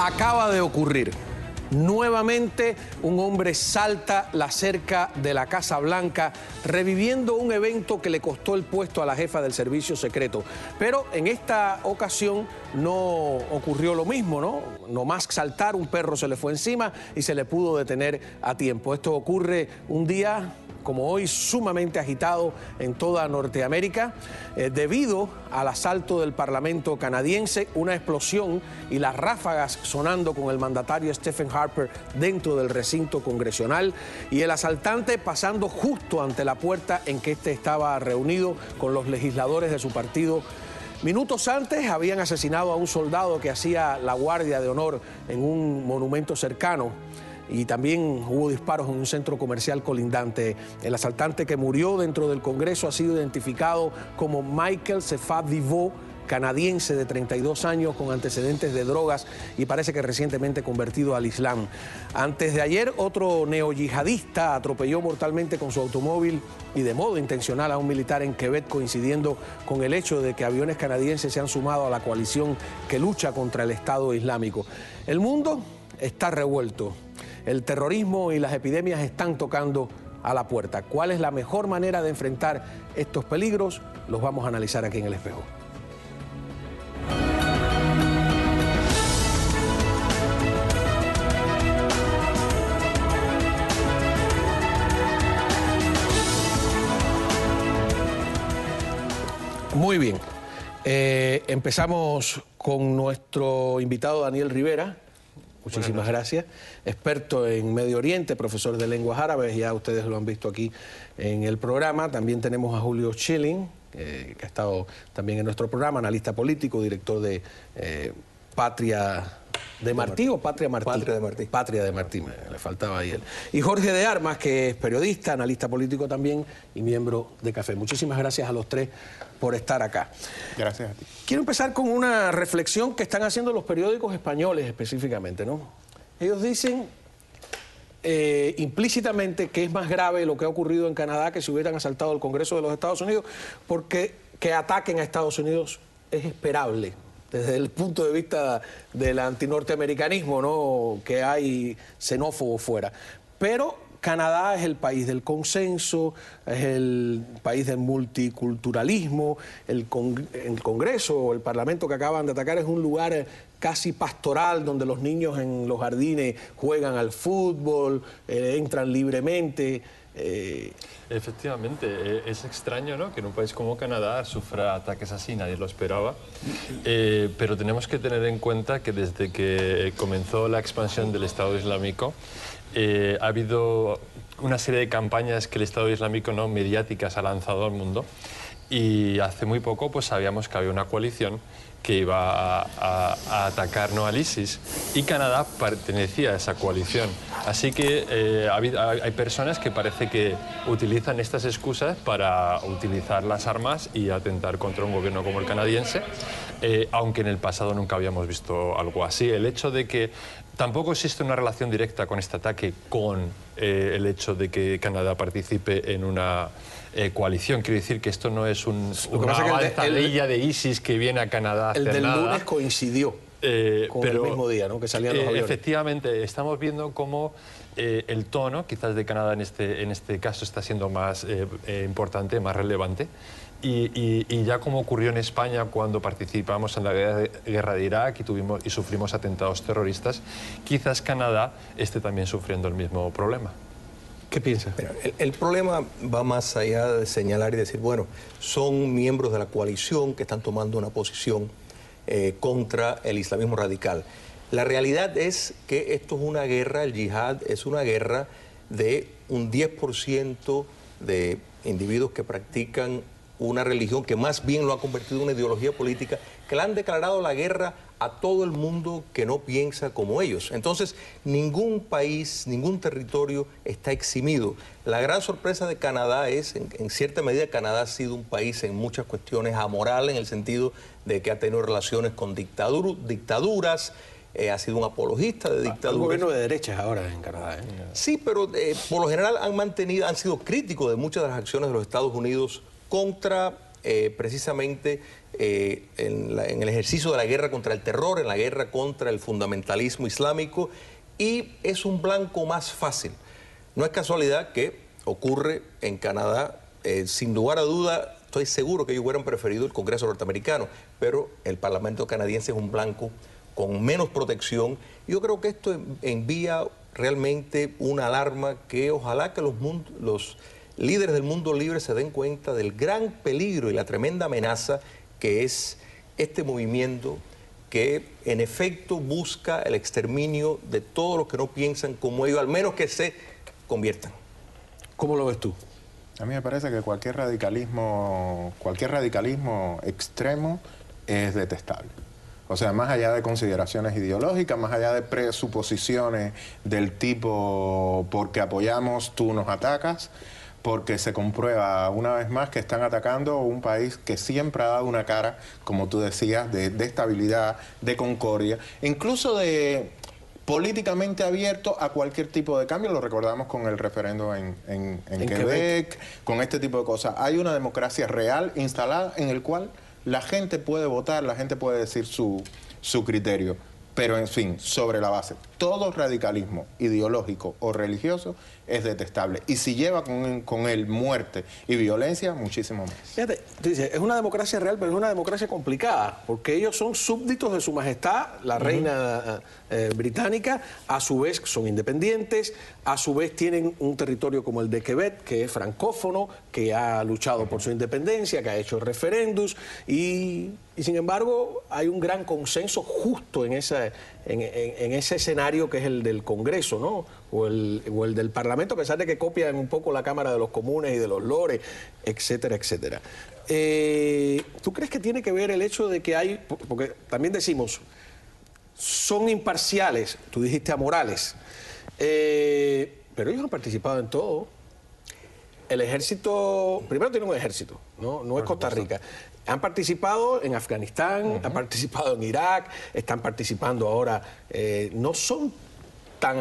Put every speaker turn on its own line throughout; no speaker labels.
Acaba de ocurrir. Nuevamente un hombre salta la cerca de la Casa Blanca reviviendo un evento que le costó el puesto a la jefa del servicio secreto. Pero en esta ocasión no ocurrió lo mismo, ¿no? No más saltar, un perro se le fue encima y se le pudo detener a tiempo. Esto ocurre un día como hoy sumamente agitado en toda Norteamérica eh, debido al asalto del Parlamento canadiense, una explosión y las ráfagas sonando con el mandatario Stephen Harper dentro del recinto congresional y el asaltante pasando justo ante la puerta en que éste estaba reunido con los legisladores de su partido. Minutos antes habían asesinado a un soldado que hacía la guardia de honor en un monumento cercano y también hubo disparos en un centro comercial colindante. El asaltante que murió dentro del Congreso ha sido identificado como Michael Sefad Divo, canadiense de 32 años con antecedentes de drogas y parece que recientemente convertido al Islam. Antes de ayer, otro neoyihadista atropelló mortalmente con su automóvil y de modo intencional a un militar en Quebec, coincidiendo con el hecho de que aviones canadienses se han sumado a la coalición que lucha contra el Estado Islámico. El mundo está revuelto. El terrorismo y las epidemias están tocando a la puerta. ¿Cuál es la mejor manera de enfrentar estos peligros? Los vamos a analizar aquí en el espejo. Muy bien. Eh, empezamos con nuestro invitado Daniel Rivera, Muchísimas gracias. Experto en Medio Oriente, profesor de lenguas árabes, ya ustedes lo han visto aquí en el programa. También tenemos a Julio Schilling, que ha estado también en nuestro programa, analista político, director de eh, Patria ¿De Martí o Patria Martí?
Patria de Martí.
Patria de Martí, le faltaba ahí él. Y Jorge de Armas, que es periodista, analista político también y miembro de Café. Muchísimas gracias a los tres por estar acá.
Gracias a ti.
Quiero empezar con una reflexión que están haciendo los periódicos españoles específicamente, ¿no? Ellos dicen eh, implícitamente que es más grave lo que ha ocurrido en Canadá que si hubieran asaltado el Congreso de los Estados Unidos, porque que ataquen a Estados Unidos es esperable desde el punto de vista del antinorteamericanismo, ¿no? que hay xenófobo fuera. Pero Canadá es el país del consenso, es el país del multiculturalismo, el, Congreso o el Parlamento que acaban de atacar es un lugar casi pastoral donde los niños en los jardines juegan al fútbol, eh, entran libremente.
Eh, Efectivamente, e, es extraño ¿no? que en un país como Canadá sufra ataques así, nadie lo esperaba, eh, pero tenemos que tener en cuenta que desde que comenzó la expansión del Estado Islámico, eh, ha habido una serie de campañas que el Estado Islámico no mediáticas ha lanzado al mundo y hace muy poco pues sabíamos que había una coalición que iba a, atacar ¿no? al ISIS y Canadá pertenecía a esa coalición. Así que eh, hay personas que parece que utilizan estas excusas para utilizar las armas y atentar contra un gobierno como el canadiense, eh, aunque en el pasado nunca habíamos visto algo así. El hecho de que tampoco existe una relación directa con este ataque con eh, el hecho de que Canadá participe en una eh, coalición. Quiero decir que esto no es un, una avanzadilla de, ISIS que viene a Canadá a
El del lunes coincidió eh, con el mismo día, ¿no? Que salían los aviones.
Efectivamente, estamos viendo cómo el tono, quizás de Canadá en este, en este caso, está siendo más importante, más relevante. Y, ya como ocurrió en España cuando participamos en la guerra de, Irak y, tuvimos, y sufrimos atentados terroristas, quizás Canadá esté también sufriendo el mismo problema.
¿Qué piensa?
el, problema va más allá de señalar y decir, bueno, son miembros de la coalición que están tomando una posición eh, contra el islamismo radical. La realidad es que esto es una guerra, el yihad es una guerra de un 10% de individuos que practican una religión que más bien lo ha convertido en una ideología política, que le han declarado la guerra a todo el mundo que no piensa como ellos. Entonces, ningún país, ningún territorio está eximido. La gran sorpresa de Canadá es, en, cierta medida, Canadá ha sido un país en muchas cuestiones amoral, en el sentido de que ha tenido relaciones con dictaduras, eh, ha sido un apologista de dictaduras. Un
gobierno de derechas ahora en Canadá. ¿eh?
Sí, pero eh, por lo general han mantenido, han sido críticos de muchas de las acciones de los Estados Unidos contra eh, precisamente eh, en, el ejercicio de la guerra contra el terror, en la guerra contra el fundamentalismo islámico, y es un blanco más fácil. No es casualidad que ocurre en Canadá, sin lugar a duda, estoy seguro que ellos hubieran preferido el Congreso norteamericano, pero el Parlamento canadiense es un blanco con menos protección. Yo creo que esto envía realmente una alarma que ojalá que los, los líderes del mundo libre se den cuenta del gran peligro y la tremenda amenaza que es este movimiento que en efecto busca el exterminio de todos los que no piensan como ellos, al menos que se conviertan.
¿Cómo lo ves tú?
A mí me parece que cualquier radicalismo, cualquier radicalismo extremo es detestable. O sea, más allá de consideraciones ideológicas, más allá de presuposiciones del tipo porque apoyamos, tú nos atacas, porque se comprueba una vez más que están atacando un país que siempre ha dado una cara, como tú decías, de, estabilidad, de concordia, incluso de políticamente abierto a cualquier tipo de cambio. Lo recordamos con el referendo en, Quebec, con este tipo de cosas. Hay una democracia real instalada en el cual la gente puede votar, la gente puede decir su, su criterio, pero en fin, sobre la base, todo radicalismo ideológico o religioso es detestable. Y si lleva con, con, él muerte y violencia, muchísimo más.
Fíjate, dice, es una democracia real, pero es una democracia complicada, porque ellos son súbditos de su majestad, la reina eh, británica, a su vez son independientes, a su vez tienen un territorio como el de Quebec, que es francófono, que ha luchado por su independencia, que ha hecho referendos, y, sin embargo hay un gran consenso justo en, esa, en, en ese escenario que es el del Congreso, ¿no? o el, o el del Parlamento, a pesar de que copian un poco la Cámara de los Comunes y de los Lores, etcétera, etcétera. Eh, ¿Tú crees que tiene que ver el hecho de que hay, porque también decimos, son imparciales, tú dijiste amorales, eh, pero ellos han participado en todo. El ejército, primero tienen un ejército, no, no es Costa Rica. Han participado en Afganistán, han participado en Irak, están participando ahora, eh, no son tan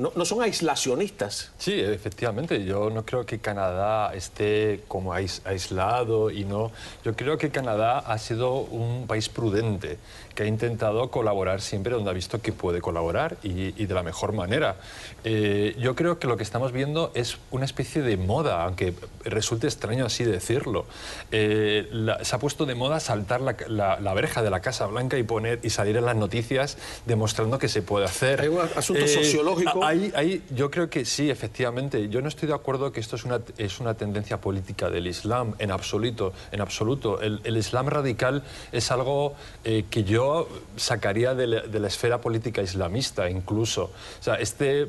no, son aislacionistas.
Sí, efectivamente. Yo no creo que Canadá esté como aislado y no. Yo creo que Canadá ha sido un país prudente que ha intentado colaborar siempre donde ha visto que puede colaborar y, de la mejor manera. Eh, yo creo que lo que estamos viendo es una especie de moda, aunque resulte extraño así decirlo. Eh, se ha puesto de moda saltar la, verja de la Casa Blanca y poner y salir en las noticias demostrando que se puede hacer.
Hay un asunto eh, sociológico.
Ahí, yo creo que sí, efectivamente. Yo no estoy de acuerdo que esto es una, es una tendencia política del Islam en absoluto. En absoluto. El, el Islam radical es algo que yo sacaría de la, esfera política islamista incluso. O sea, este,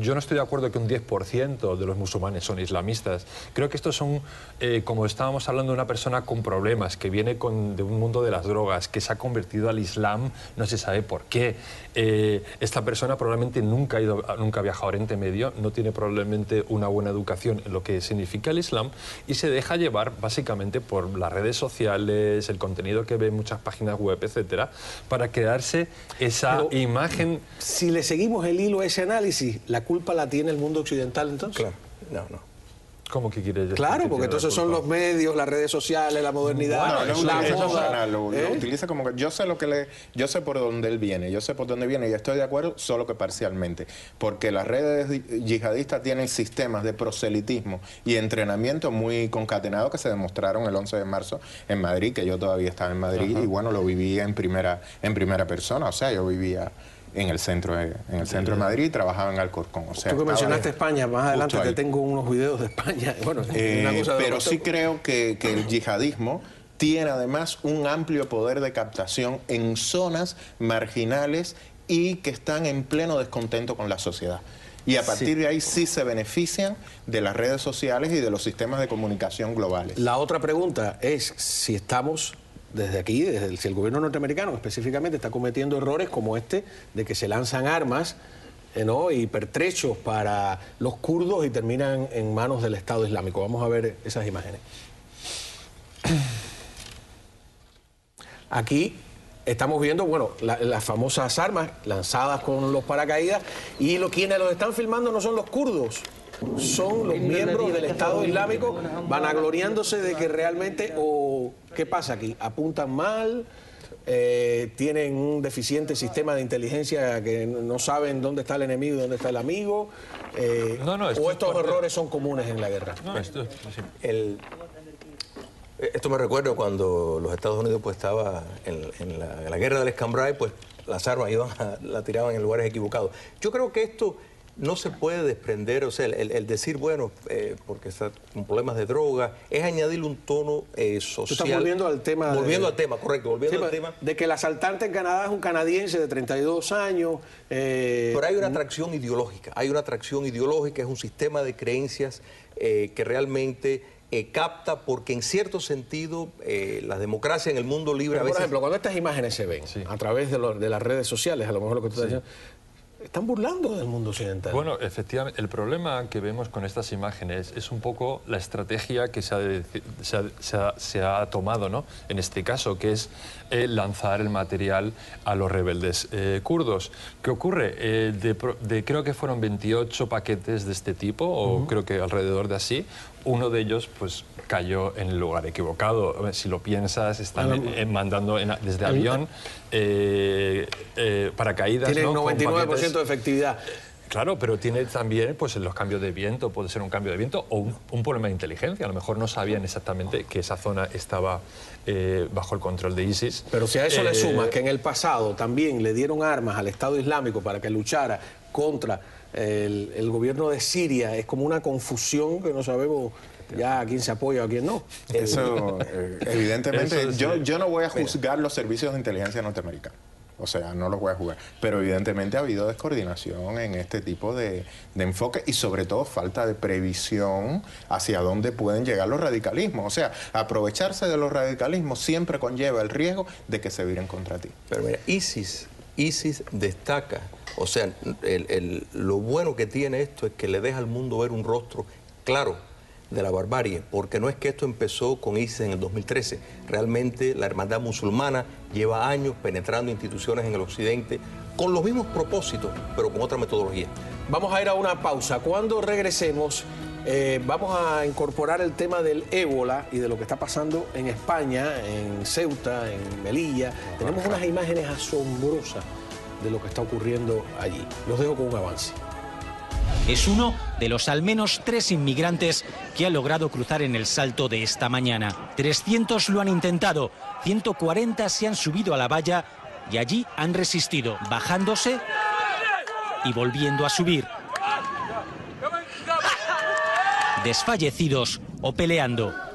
yo no estoy de acuerdo que un 10% de los musulmanes son islamistas. Creo que estos son, eh, como estábamos hablando, una persona con problemas, que viene de un mundo de las drogas, que se ha convertido al Islam, no se sabe por qué. Eh, esta persona probablemente nunca ha, ido, nunca ha viajado a Oriente Medio, no tiene probablemente una buena educación en lo que significa el Islam y se deja llevar básicamente por las redes sociales, el contenido que ve en muchas páginas web, etcétera, para crearse esa imagen.
Si le seguimos el hilo a ese análisis, ¿la culpa la tiene el mundo occidental entonces?
Claro, no, no.
¿Cómo que quieres decir?
Claro, porque entonces son los medios, las redes sociales, la modernidad, la moda.
Lo, ¿eh? utiliza como que yo sé lo que le, yo sé por dónde él viene, yo sé por dónde viene y estoy de acuerdo, solo que parcialmente, porque las redes yihadistas tienen sistemas de proselitismo y entrenamiento muy concatenados que se demostraron el 11 de marzo en Madrid, que yo todavía estaba en Madrid y bueno, lo vivía en primera en primera persona, o sea, yo vivía en el centro de, en el centro de Madrid trabajaba en Alcorcón. O
sea, Tú que mencionaste España, más adelante te tengo unos videos de España. Bueno,
eh, pero sí creo que, que el yihadismo tiene además un amplio poder de captación en zonas marginales y que están en pleno descontento con la sociedad. Y a partir de ahí sí se benefician de las redes sociales y de los sistemas de comunicación globales.
La otra pregunta es si estamos desde aquí, desde el, si el gobierno norteamericano específicamente está cometiendo errores como este, de que se lanzan armas eh, ¿no? y pertrechos para los kurdos y terminan en manos del Estado Islámico. Vamos a ver esas imágenes. Aquí estamos viendo, bueno, las famosas armas lanzadas con los paracaídas y lo, quienes los están filmando no son los kurdos, son los miembros del Estado Islámico vanagloriándose de que realmente, o ¿qué pasa aquí? ¿Apuntan mal? Eh, tienen un deficiente sistema de inteligencia que no saben dónde está el enemigo y dónde está el amigo, eh, o estos errores son comunes en la guerra.
esto, esto, me recuerda cuando los Estados Unidos pues estaba en, la, guerra del Escambray, pues las armas iban la tiraban en lugares equivocados. Yo creo que esto no se puede desprender, o sea, el, decir, bueno, eh, porque está con problemas de droga, es añadirle un tono eh, social.
estás volviendo al tema.
Volviendo al tema, correcto, volviendo al tema.
De que el asaltante en Canadá es un canadiense de 32 años.
Eh, Pero hay una atracción ideológica, hay una atracción ideológica, es un sistema de creencias que realmente capta porque en cierto sentido la democracia en el mundo libre
a veces... Por ejemplo, cuando estas imágenes se ven a través de, de, las redes sociales, a lo mejor lo que tú estás diciendo, están burlando del mundo occidental.
Bueno, efectivamente, el problema que vemos con estas imágenes es un poco la estrategia que se ha, se ha, tomado ¿no? en este caso, que es eh, lanzar el material a los rebeldes eh, kurdos. ¿Qué ocurre? Eh, de, creo que fueron 28 paquetes de este tipo, o creo que alrededor de así, uno de ellos pues cayó en el lugar equivocado. Si lo piensas, están mandando desde avión eh, eh, paracaídas.
Tiene un 99% de efectividad.
Claro, pero tiene también pues, los cambios de viento, puede ser un cambio de viento o un, problema de inteligencia. A lo mejor no sabían exactamente que esa zona estaba eh, bajo el control de ISIS.
Pero si a eso le sumas que en el pasado también le dieron armas al Estado Islámico para que luchara contra el, gobierno de Siria, es como una confusión que no sabemos ya a quién se apoya o a quién no.
Eso, eh, evidentemente, yo, yo no voy a juzgar los servicios de inteligencia norteamericanos. O sea, no los voy a jugar. Pero evidentemente ha habido descoordinación en este tipo de, de, enfoque y sobre todo falta de previsión hacia dónde pueden llegar los radicalismos. O sea, aprovecharse de los radicalismos siempre conlleva el riesgo de que se viren contra ti.
Pero mira, ISIS, ISIS destaca, o sea, lo bueno que tiene esto es que le deja al mundo ver un rostro claro de la barbarie, porque no es que esto empezó con ISIS en el 2013, realmente la hermandad musulmana lleva años penetrando instituciones en el occidente con los mismos propósitos, pero con otra metodología.
Vamos a ir a una pausa. Cuando regresemos, eh, vamos a incorporar el tema del ébola y de lo que está pasando en España, en Ceuta, en Melilla. Tenemos unas imágenes asombrosas de lo que está ocurriendo allí. Los dejo con un avance.
Es uno de los al menos tres inmigrantes que ha logrado cruzar en el salto de esta mañana. 300 lo han intentado, 140 se han subido a la valla y allí han resistido, bajándose y volviendo a subir. Desfallecidos o peleando.